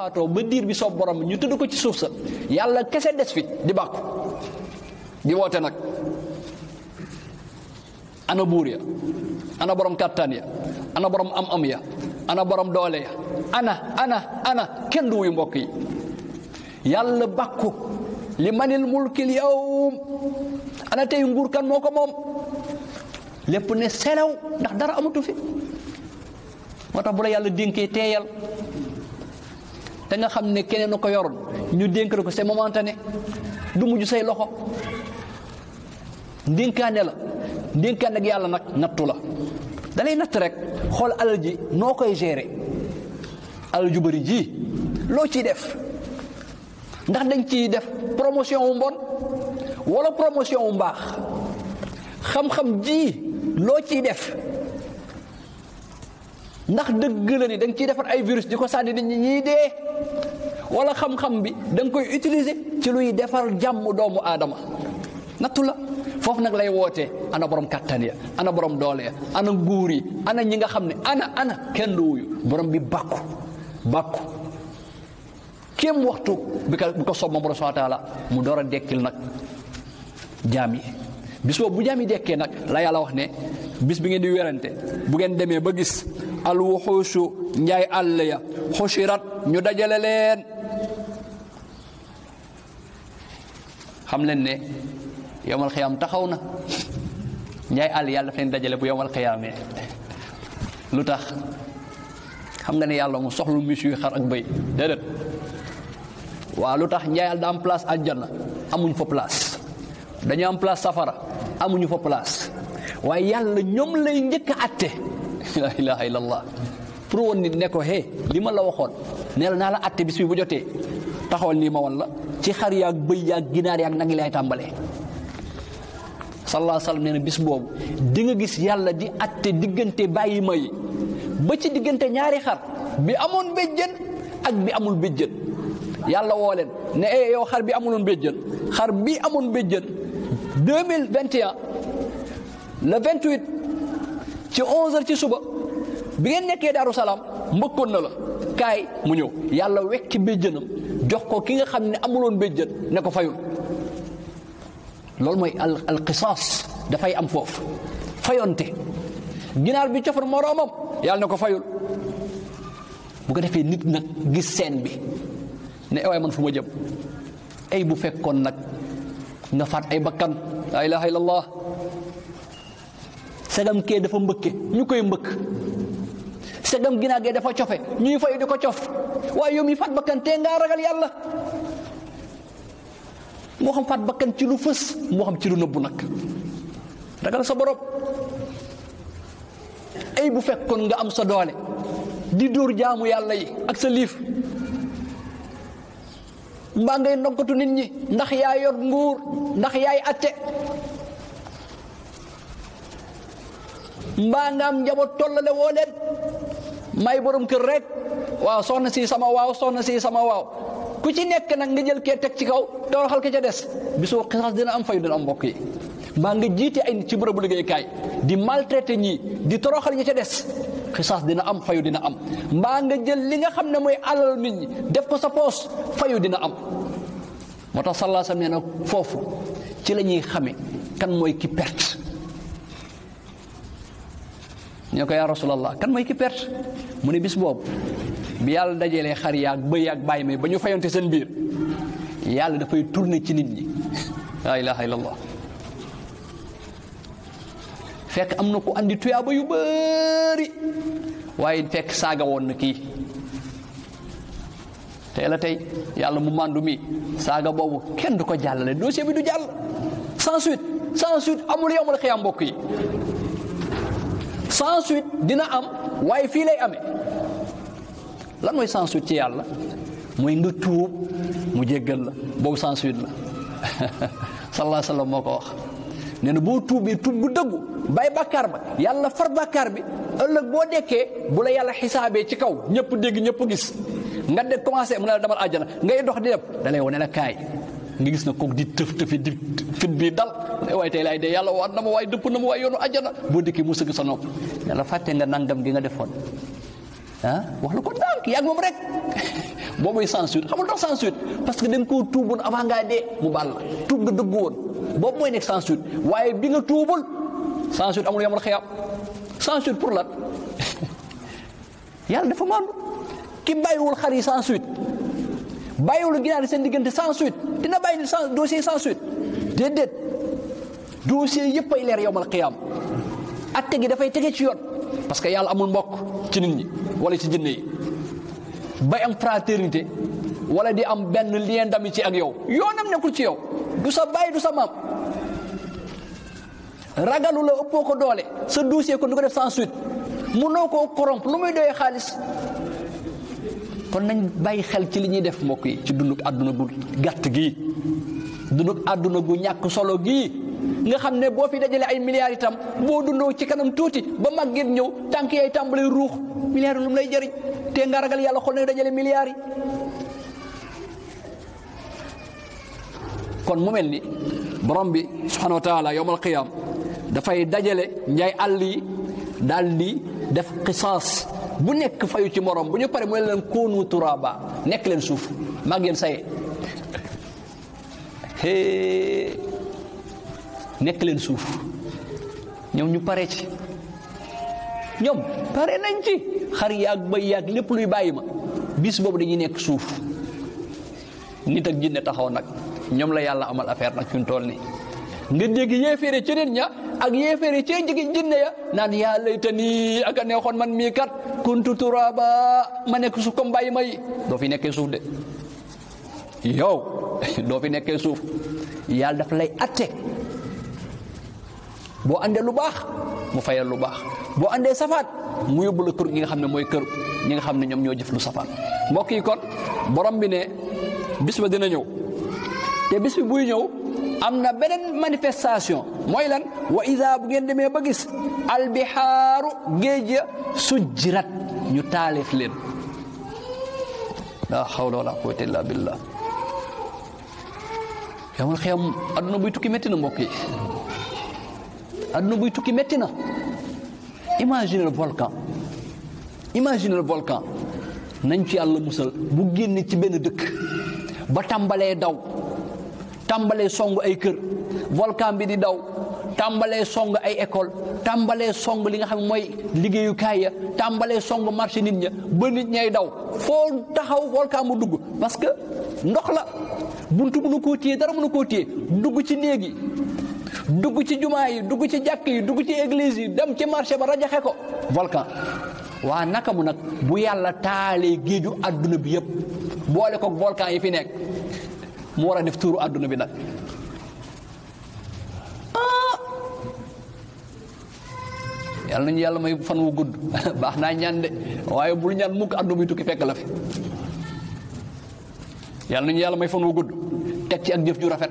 faatoo ba diir bi soob borom ñu tudd ko ci suuf sa yàlla kese des fi di bàkku di woote nag ana buur ya ana borom kàttan ya ana borom am-am ya ana borom doole ya ana ana ana kenn du wuyu mbokk yi yàlla bàkku li manil mulkil yawm ana tey nguur kan moo ko moom lépp ne selaw ndax dara amatu fi moo tax bu la yàlla dénkee teeyal te nga xam ne keneen na ko yoroon ñu dénk la ko c'est momentané du mujj say loxo ndénkaane la ndénkaane ak yàlla nag nattu la dalay natt rek xool alal ji noo koy gérer alal ju bëri ji loo ciy def ndax dañ ciy def promotion wu mbon wala promotion wu mbaax xam-xam ji loo ciy def ndax dëgg la ni da nga ciy defar ay virus di ko sànni nit ñi ñiy dee wala xam-xam bi da nga koy utiliser ci luy defar jàmm doomu aadama nattu la foofu nag lay wootee ana borom kattan ya ana borom doole ya ana nguur yi ana ñi nga xam ne ana ana kenn du wuyu borom bi bàkku bàkku kéem waxtu bi ka bi ko sob moom subhanahu wa taala mu door a dekkil nag jaam yi bis boobu bu jaam yi dekkee nag la yàlla wax ne bis bi ngeen di werante bu ngeen demee ba gis al wuxuusu njaay àll ya xushirat ñu dajale leen xam leen ne yomal xiyaam taxaw na njaay àll yàlla daf leen dajale bu yomal xiyaamee lu tax xam nga ne yàlla mu soxlu mis yu xar ak bëy déedéet waaw lu tax njaay àll da am place àjjana amuñ fa place dañu am place safara amuñu fa place waaye yàlla ñoom lay njëkk a atte la ilaha illallah pour woon nit ne ko hé li ma la waxoon ne la naa la atte bis bi bu jotee taxawal nii ma woon la ci xar yaag bëy yaag ginaar yaag nag lay tàmbalee sallallahu alayhi wa sallam nee na bis boobu di nga gis yàlla di atte diggante bàyyi ma yi ba ci diggante ñaari xar bi amoon béjjën ak bi amul béjjën yàlla woo leen ne eh yow xar bi amuloon béjjën xar bi amoon béjjën 2021 le 28 ci 11h ci suba bi ngeen nekkee Daaru Salaam mbëkkoon na la kaay mu ñëw yàlla wekki béjjënam jox ko ki nga xam ne amuloon béjjën ne ko fayul loolu mooy al alqisaas dafay am foofu fayonte ginaar bi cofar moroomam yàlla ne ko fayul bu ko defee nit nag gis seen bi ne waaye man fu ma jëm ay bu fekkoon nag nga faat ay bakkan laa ilaha illallah segam kee dafa mbëkke ñu koy mbëkk segam ginaa gee dafa cofe ñuy fay di ko cof waaye yow mi faat bakkan tee ngaa ragal yàlla moo xam faat bakkan ci lu fës moo xam ci lu nëbbu nag ragal sa borom ay bu fekkoon nga am sa doole di dóor jaamu yàlla yi ak sa liif mbaa ngay noggatu nit ñi ndax yaa yor nguur ndax yaay atte mbaa nga am njaboot tollale woo leen may borom kër rek waaw soxna si sama waaw soxna si sama waaw ku ci nekk nag nga jël kee teg ci kaw toroxal ka ca des bisu xisas dina am fay dina am mbokk yi mbaa nga jiite ay nit ci bërëbu liggéeykaay di maltraité ñii di toroxal ñi ca des xisaas dina am fayu dina am mbaa nga jël li nga xam ne mooy alal nit ñi def ko sa poos fayu dina am moo tax sallaa sam nee na foofu ci la ñuy xame kan mooy ki perte ñoo ko yaa rasulallah kan mooy ki perte mu ne bis boobu bi yàlla dajalee xar yaag bëy yaag bàyyi may ba ñu fayante seen biir yàlla dafay tourné ci nit ñi laa ilaha illallah fekk am na ku andi tuyaaba yu bëri waaye fekk saaga woon na kii tey la tey yàlla mu màndu mi saaga boobu kenn du ko jàllale dossier bi du jàll sans suite sans suite amul yowmal xiyaam mbokk yi sans suite dina am waaye fii lay amee lan mooy sans suite ci yàlla mooy nga tuub mu jéggal la boobu sans suite la sallallahu alayhi wa sallam moo ko wax nee na boo tuubee tuub bu dëggu bàyyi bàkkaar ba yàlla far bàkkaar bi ëllëg boo dekkee bu la yàlla xisaabee ci kaw ñëpp dégg ñëpp gis nga de commencé mu ne la demal àjjana ngay dox di dem da lay wane la kaay nga gis na kooku di tëf tëfi di fit bii dal waaye tey laay de yàlla waat na ma waaye dëpp na ma waaye yoonu àjjana boo dikkee mu sëgg sa nopp yàlla fàtte nga nangam gi nga defoon ah wax la ko ndànk yàgg moom rek boo muy sans suite xamul tax sans suite parce que da nga koo tuuboon avant ngaa dee mu baal la tuub nga dëgg woon boobu mooy nekk sans suite waaye bi nga tuubul sans suite amul yomal xiyam sans suite pour lan yàlla dafa maandu ki bàyyiwul xar yi sans suite bàyyiwul ginaar yi seen diggante sans suite dina bàyyi ni sans dossier sans suite déedéet dossier yëpp ay leer yowmal qiyaam atte gi dafay tege ci yoon parce que yàlla amul mbokk ci nit ñi wala ci jinne yi bay am fraternité wala di am benn lien d'amitié ak yow yoonam nekkul ci yow du sa baay du sa maam ragalu la ëppoo ko doole sa dossier ko du ko def sans suite mënoo koo corrompre lu muy doyee xaalis kon nañ bàyyi xel ci li ñuy def mbokk yi ci dunduk àdduna gu gàtt gii dunduk àdduna gu ñàkk solo gii nga xam ne boo fi dajale ay milliards itam boo dundoo ci kanam tuuti ba màgget ñëw tànk yay tàmbalee ruux milliards lu mu lay jëriñ te nga ragal yàlla xool ne dajale milliards yi kon mu mel ni borom bi subhanahu wa taala yowmal qiyaam dafay dajale njaay àll yi daal di def xisaas bu nekk fayu ci morom bu ñu pare mu ne leen koonu turaaba nekk leen suuf maa ngeen saye hee nekk leen suuf ñoom ñu pare ci ñoom pare nañ ci xar yaag bay yaag lépp luy bàyyi ma bis boobu dañuy nekk suuf nit ak jinne taxaw nag ñoom la yàlla amal affaire nag fi mu toll nii nga dégg yéeféere ci nit ña ak yéeféere ci jigi jinne ya naan yaa layta nii ak a neexoon man mii kat kuntu turaaba ma nekk suuf comme bàyyi may doo fi nekkee suuf de yow doo fi nekkee suuf yàlla daf lay atte boo andee lu baax mu fayal lu baax boo andee safaat mu yóbbu la kër gi nga xam ne mooy kër ñi nga xam ne ñoom ñoo jëf lu safaat mbokk yi kon borom bi ne bis ba dina ñëw te bis bi buy ñëw am na beneen manifestation mooy lan wa ida bu ngeen demee ba gis albihaaru géej ya sujjirat ñu taalif leen la hawla wala quwwata illa billah yomal xiyam adduna buy tukki métti na mbokk yi adduna buy tukki métti na imagine le volcan imagine le volcan nañ ci yàlla musal bu génn ci benn dëkk ba tàmbalee daw tàmbalee song ay kër volcan bi di daw tàmbalee song ay école tàmbalee song li nga xam ne mooy liggéeyukaay ya tàmbalee song marché nit ña ba nit ñay daw foo taxaw volcan mu dugg parce que ndox la buntu mënu koo téye dara mënu koo téye dugg ci néeg yi dugg ci jumaa yi dugg ci jàkk yi dugg ci église yi dem ci marché ba rajaxe ko volcan waa naka mu nag bu yàlla taalee géeju àdduna bi yëpp boole ko volcan yi fi nekk mu war a def tuuru àdduna bi nag yàlla nañu yàlla may fan wu gudd baax naa ñaan de waaye bul ñaan mukk àdduna buy tukki fekk la fi yàlla nañu yàlla may fan wu gudd teg ci ak jëf ju rafet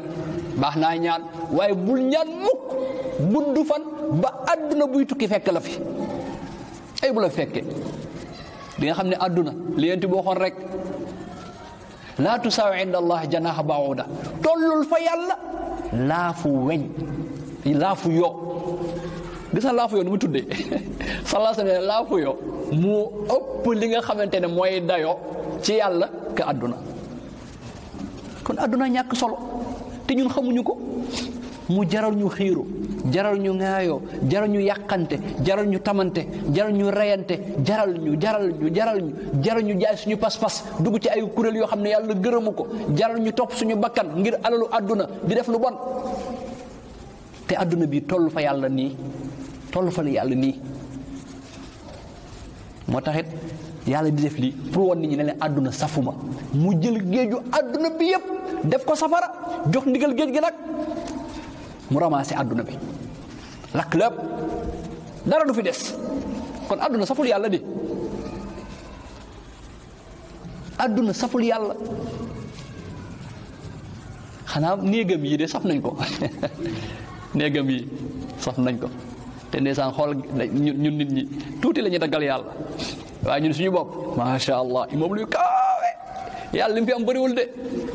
baax naa ñaan waaye bul ñaan mukk gudd fan ba àdduna buy tukki fekk la fi ay bu la fekkee di nga xam ne àdduna li yent boo xoon rek laa tusaawi inda allah janaaxa baawuda tollul fa yàlla laafu weñ laafu yo gis na laafu yo ni mu tuddee sallallahu alayhi wa laafu yo mu ëpp li nga xamante ne mooy dayo ci yàlla ka àdduna kon àdduna ñàkk solo te ñun xamuñu ko mu jaral ñu xiiru jaral ñu ŋaayoo jaral ñu yàqante jaral ñu tamante jaral ñu reyante jaral ñu jaral ñu jaral ñu jaral ñu jaay suñu pas-pas dugg ci ay kuréel yoo xam ne yàlla gërëmu ko jaral ñu topp suñu bakkan ngir alalu àdduna di def lu bon te àdduna bi toll fa yàlla nii toll fa yàlla nii moo taxit yàlla di def lii pour wan nit ñi ne leen àdduna safuma mu jël géeju àdduna bi yépp def ko safara jox ndigal géej gi nag mu ramassé àdduna bi lakk lépp dara du fi des kon àdduna saful yàlla di àdduna saful yàlla xanaa néegam yi de saf nañ ko néegam yi saf nañ ko te ndeysaan xool ñun nit ñi tuuti la ñuy daggal yàlla waaye ñun suñu bopp macha allah immeuble yu kaawe yàlla li mu fi am bëriwul de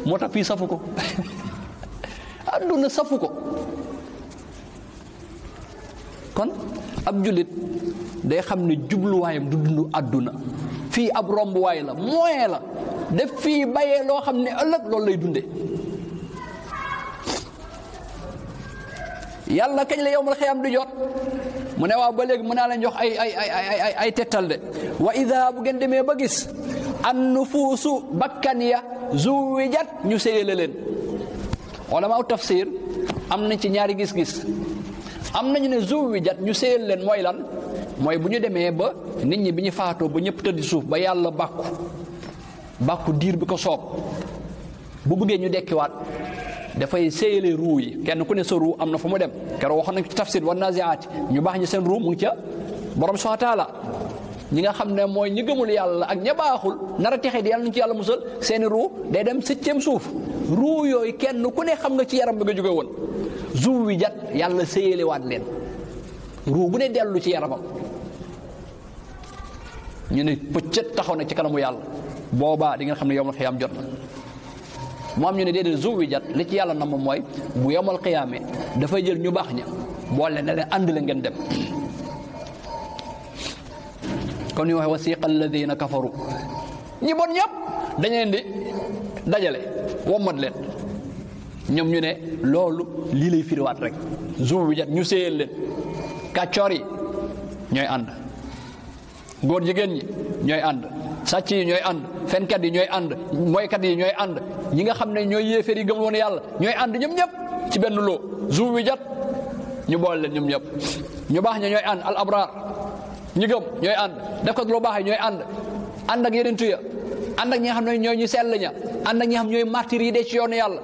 moo tax fii safu ko àdduna safu ko kon ab jullit day xam ne jubluwaayam du dund àdduna fii ab rombuwaay la moyen la def fii bayee loo xam ne ëllëg loolu lay dunde yàlla kañ la yow mal xiyam du jot mu ne waaw ba léegi mën naa leen jox ay ay ay ay ay tettal de wa ida bu ngeen demee ba gis an nufuusu bakkan ya zuwijat ñu séyale leen ulamaaw tafsir am nañ ci ñaari gis-gis am nañu ne zuwijat ñu séyal leen mooy lan mooy bu ñu demee ba nit ñi bi ñu faatoo ba ñëpp tëdd suuf ba yàlla bàkku bàkku diir bi ko soob bu bëggee ñu dekkiwaat dafay séyale ruu yi kenn ku ne sa ruu am na fu mu dem keroog waxoon nañ ci tafsir wa naziaati ñu baax ñi seen ruu mu ngi ca borom subhaanahu wa taala ñi nga xam ne mooy ñi gëmul yàlla ak ña baaxul nar a texe di yàlla nañu ci yàlla musal seeni ruu day dem septième suuf ruu yooyu kenn ku ne xam nga ci yaram bi nga jóge woon zuw wi jat yàlla sëyalewaat leen ruu bu ne dellu ci yaramam ñu ne pëccët taxaw na ci kanamu yàlla boobaa di ngeen xam ne yow ma xiyaam jot na mu am ñu ne déedéet zuw wi jat li ci yàlla na moom mooy bu yomal xiyaamee dafay jël ñu baax ña boole ne leen ànd la ngeen dem kon ñu waxe wasiqa alladina kafaru ñi bon ñëpp dañ leen di dajale wommat leen ñoom ñu ne loolu lii lay firiwaat rek jour bi jot ñu séyal leen kàccoor yi ñooy ànd góor jigéen ñi ñooy ànd sàcc yi ñooy ànd fenkat yi ñooy ànd moykat yi ñooy ànd ñi nga xam ne ñooy yéeféer yi gëm woon yàlla ñooy ànd ñoom ñëpp ci benn loo jour bi jot ñu boole leen ñoom ñëpp ñu baax ña ñooy ànd al abraar ñi gëm ñooy ànd def ko ak lu baax yi ñooy ànd ànd ak yeneen tuya ànd ak ñi nga xam ne ñooy ñu sell ña ànd ak ñi nga xam ñooy martyr yi dee ci yoonu yàlla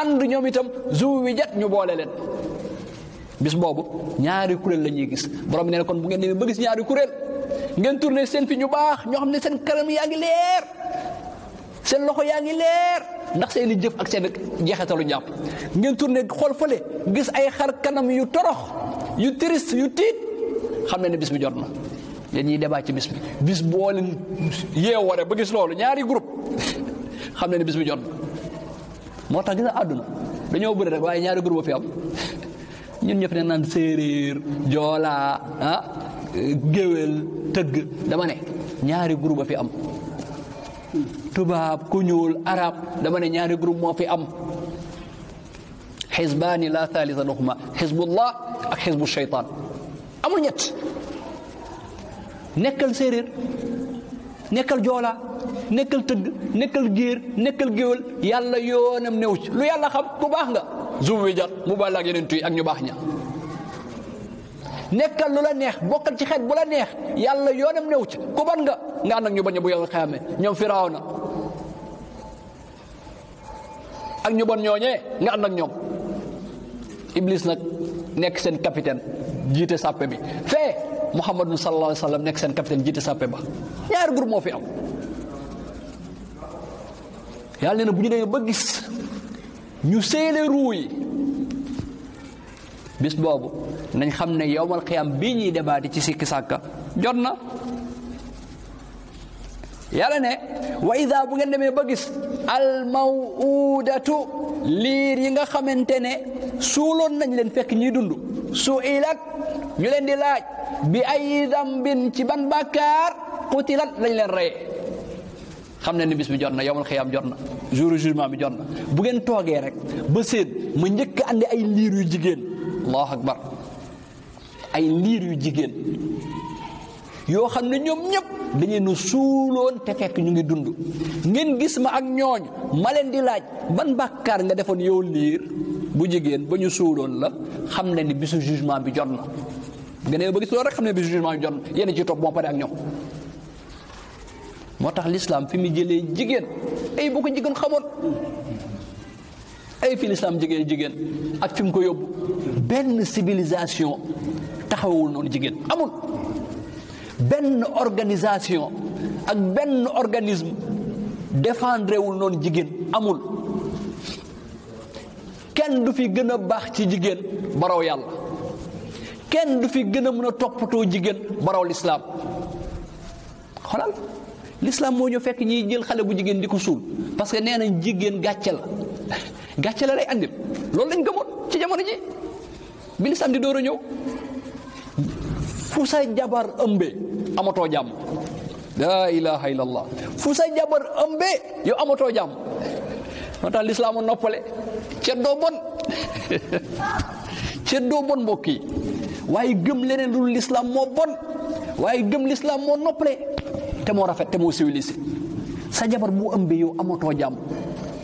ànd ñoom itam zuw wi jat ñu boole leen bis boobu ñaari kuréel la ñuy gis borom bi nee na kon bu ngeen demee ba gis ñaari kuréel ngeen tourné seen fi ñu baax ñoo xam ne seen kanam yaa ngi leer seen loxo yaa ngi leer ndax seen i jëf ak seen jeexitalu njàpp ngeen tourné xool fële gis ay xar kanam yu torox yu triste yu tiit xam ne ne bis bi jot na yéen ñiy débat ci bis bi bis boo leen yeewoo rek ba gis loolu ñaari groupe xam ne ne bis bi jot na moo tax gis nga àdduna dañoo bëri rek waaye ñaari groupe fi am ñun ñëpp ne naan séeréer joolaa ah géwél tëgg dama ne ñaari groupe a fi am tubaab ku ñuul arab dama ne ñaari groupe moo fi am xisbaani la thalitha lahuma xisbullah ak xisbu shaytaan amul ñett nekkal séeréer nekkal joolaa nekkal tëgg nekkal géer nekkal géwél yàlla yoonam néew ci lu yàlla xam ku baax nga zoom wi jot mu bàyyi la ak yeneen tuy ak ñu baax ña nekkal lu la neex bokkal ci xeet bu la neex yàlla yoonam néew ci ku ban nga nga ànd ak ñu bañ a bu yàlla xaame ñoom firawna ak ñu bon ñooñee nga ànd ak ñoom iblis nag nekk seen capitaine jiite sàppe bi fee muhammadun sallallahu alayhi wa sallam nekk seen capitaine jiite sàppe ba ñaari groupe moo fi am yàlla nee na bu ñu demee ba gis ñu seele ruu yi bis boobu nañ xam ne yowmal xiyam bii ñuy débaati ci sikki sàkka jot na yàlla ne wa ida bu ngeen demee ba gis almawudatu liir yi nga xamante ne suuloon nañ leen fekk ñuy dund su ilat ñu leen di laaj bi ay dambin ci ban bàkkaar qutilat lañ leen reye xam ne ni bis bi jot na yowmal xiyaam jot na jour jugement bi jot na bu ngeen toogee rek ba seen ma njëkk andi ay liir yu jigéen allahu akbar ay liir yu jigéen yoo xam ne ñoom ñëpp dañu nu suuloon te fekk ñu ngi dund ngeen gis ma ak ñooñ ma leen di laaj ban bàkkaar nga defoon yow liir bu jigéen ba ñu suuloon la xam ne ni bisu jugement bi jot na bu ngeen ba gis loolu rek xam ne bisu jugement bi jot na yéen ci topp moo pare ak ñoom moo tax lislaam fi mu jëlee jigéen ay bu ko jigéen xamoon ay fi lislaam jigéen jigéen ak fi mu ko yóbbu benn civilisation taxawul noonu jigéen amul benn organisation ak benn organisme défendre wul noonu jigéen amul kenn du fi gën a baax ci jigéen baraw yàlla kenn du fi gën a mën a toppatoo jigéen baraw lislaam xoolal l'islam moo ñu fekk ñiy jël xale bu jigéen di ko suul parce que nee nañ jigéen gàcce la gàcce la lay andil loolu lañ gëmoon ci jamono ji bi l'islam di door a ñëw fu sa jabar ëmbee amatoo jàmm laa ilaha illallah fu sa jabar ëmbee yow amatoo jàmm moo tax lislaamu noppale ceddo bon ceddo bon mbokk yi waaye gëm leneen lu lislaam moo bon waaye gëm lislaam moo noppale te moo rafet te moo civilisé sa jabar bu ëmbee yow amatoo jàmm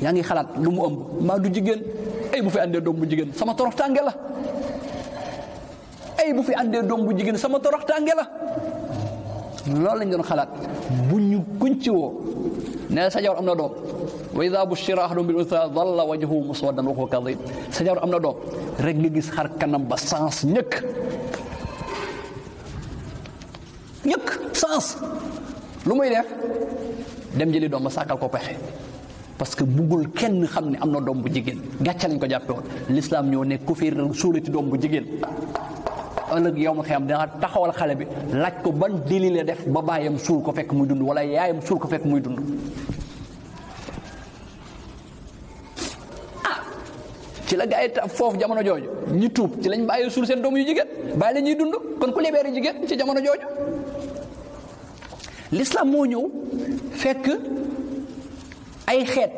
yaa ngi xalaat lu mu ëmb mbaa du jigéen ay bu fi àndee doom bu jigéen sama torox tànge la ay bu fi àndee doom bu jigéen sama torox tànge la loolu lañ doon xalaat bu ñu kuñ ci woo ne sa jabar am na doom wa ida bushira ahadum bil unsa dalla wajhuhu muswaddan wa huwa kadhib sa jabar am na doom rek nga gis xar kanam ba sens ñëkk ñëkk sens lu muy def dem jëli doom ba sàkkal ko pexe parce que buggul kenn xam ne am na doom bu jigéen gàcce lañ ko jàppe woon lislaam ñoo nekk ku fi sóolati doom bu jigéen ëllëg yow ma xam dana taxawal xale bi laaj ko ban dili la def ba baayam suul ko fekk muy dund wala yaayam suul ko fekk muy dund ah, ci la gaa yi foofu jamono jooju ñi tuub ci lañ bàyyi suul seen doom yu jigéen bàyyi la ñuy dund kon ku lebeere jigéen ci jamono jooju l'islam moo ñëw fekk ay xeet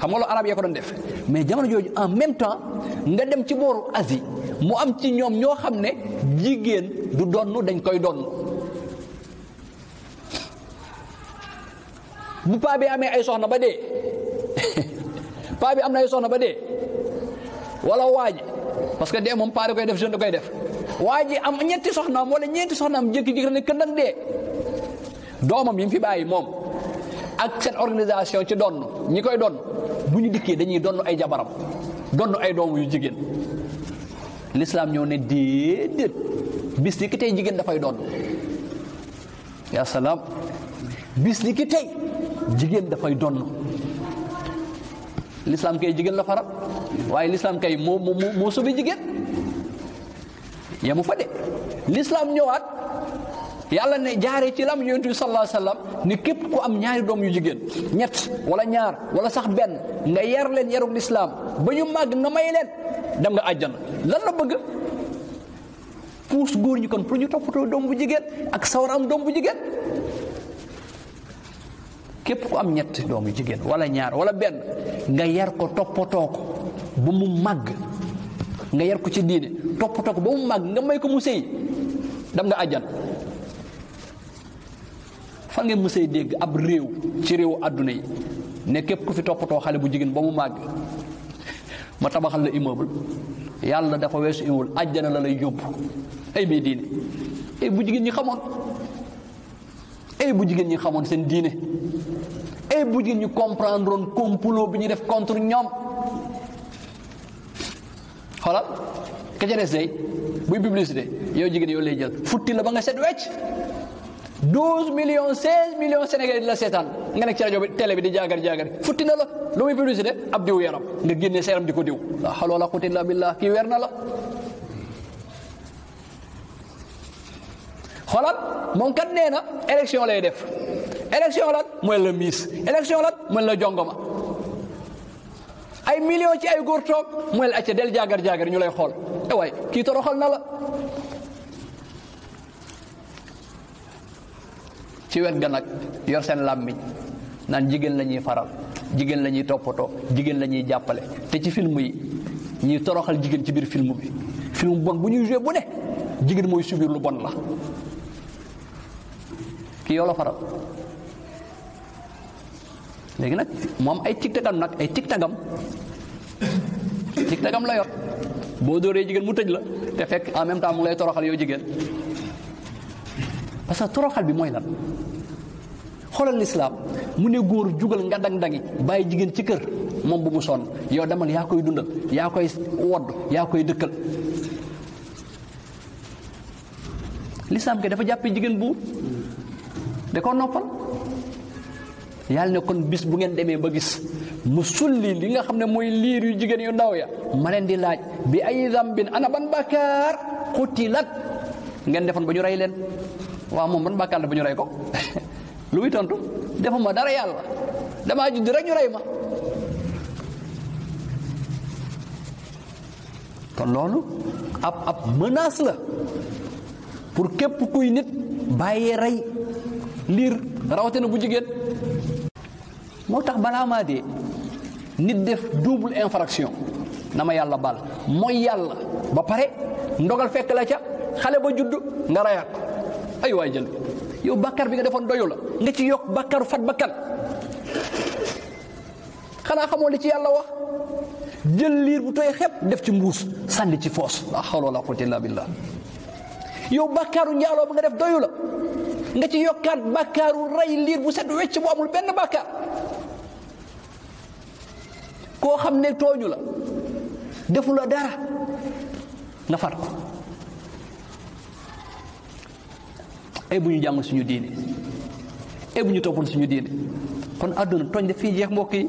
xam nga loolu arab yee ko doon def mais jamono jooju en même temps nga dem ci booru Asie mu am ci ñoom ñoo xam ne jigéen du donn dañ koy donn bu paa bi amee ay soxna ba dee paa bi am na ay soxna ba dee wala waa ji parce que dee moom paa da koy def jeune da koy def waa ji am ñetti soxnaam wala ñeenti soxnaam jékki-jékki ne këndang dee doomam yi mu fi bàyyi moom ak seen organisation ci donn ñi koy donn bu ñu dikkee dañuy donn ay jabaram donn ay doom yu jigéen lislaam ñoo ne déedéet bis ni ki tey jigéen dafay donn yaa salaam bis ni ki tey jigéen dafay donn lislaam kay jigéen la faral waaye lislaam kay moo moo moo sobi jigéen yamu fa de lislaam ñëwaat yàlla ne jaaree ci lam yonent bi sallallahu alayhi wasallam ni képp ku am ñaari doom yu jigéen ñett wala ñaar wala sax benn nga yar leen yarug lislaam ba ñu màgg nga may leen dem nga àjjana lan la bëgg puus góor ñi kon pour ñu toppatoo doom bu jigéen ak sawar am doom bu jigéen képp ku am ñett doom yu jigéen wala ñaar wala benn nga yar ko toppatoo ko ba mu màgg nga yar ko ci diine toppatoo ko ba mu màgg nga may ko mu sëy dem nga àjjan fa ngeen mësee dégg ab réew ci réewu àdduna yi ne képp ku fi toppatoo xale bu jigéen ba mu màgg ma tabaxal la immeuble yàlla dafa weesu immeuble àjjana la lay yóbbu ay bay diine ay bu jigéen ñi xamoon ay bu jigéen ñi xamoon seen diine ay bu jigéen ñi comprendre woon complot bi ñu def contre ñoom xoolal ka ca des day buy publicité yow jigéen yow lay jël futti la ba nga set wecc 12 millions 16 millions sénégalais di la seetaan nga nekk ci rajo bi télé bi di jaagar jaagar futti na la lu muy publicité ab diw yaram nga génnee sa yaram di ko diw la hawla wala quwwata illa billah kii weer na la xoolal moom kat nee na élection lay def élection lan mooy la miis élection lan mooy la jongoma ay million ci ay góor toog mu ne la acca del jaagar jaagar ñu lay xool e waay kii toroxal na la ci wet ga nag yor seen làmmiñ naan jigéen la ñuy faral jigéen la ñuy toppatoo jigéen la ñuy jàppale te ci film yi ñuy toroxal jigéen ci biir film bi film bon bu ñuy joué bu ne jigéen mooy subir lu bon la kii yow la faral léegi nag moom ay tig-tagam nag ay tig-tagam tig-tagam la yor boo dóoree jigéen mu tëj la te fekk en même temps mu lay toroxal yow jigéen parce que toroxal bi mooy lan xoolal lislaam mu ne góor jugal nga dang-dangi bàyyi jigéen ci kër moom bu mu sonn yow demal yaa koy dundal yaa koy wodd yaa koy dëkkal lislaam kay dafa jàppee jigéen buur da ko noppal yàlla ne kon bis bu ngeen demee ba gis mu sulli li nga xam ne mooy liir yu jigéen yu ndaw ya ma leen di laaj bi ay zambin ana ban bàkkaar xutilat ngeen defoon ba ñu rey leen waaw moom ban bàkkaar la ba ñu rey ko lu muy tontu defuma dara yàlla damaa judd rek ñu rey ma kon loolu ab ab menace la pour képp kuy nit bàyyee rey liir rawatina bu jigéen moo tax balaa maa dee nit def double infraction na ma yàlla baal mooy yàlla ba pare ndogal fekk la ca xale ba judd nga rayaat ko ay waay jël yow bàkkaar bi nga defoon doyu la nga ci yokk bàkkaaru fat bakkan xanaa xamoo li ci yàlla wax jël liir bu tooy xepp def ci mbuus sànni ci foos la hawla wala quwwata illa billah yow bàkkaaru njaaloo ba nga def doyu la nga ci yokkaat bàkkaaru rey liir bu set wecc bu amul benn bàkkaar koo xam ne tooñu la defu la dara nga far ko ay bu ñu jàngal suñu diine ay bu ñu toppal suñu diine kon àdduna tooñ daf fiy jeex mbokk yi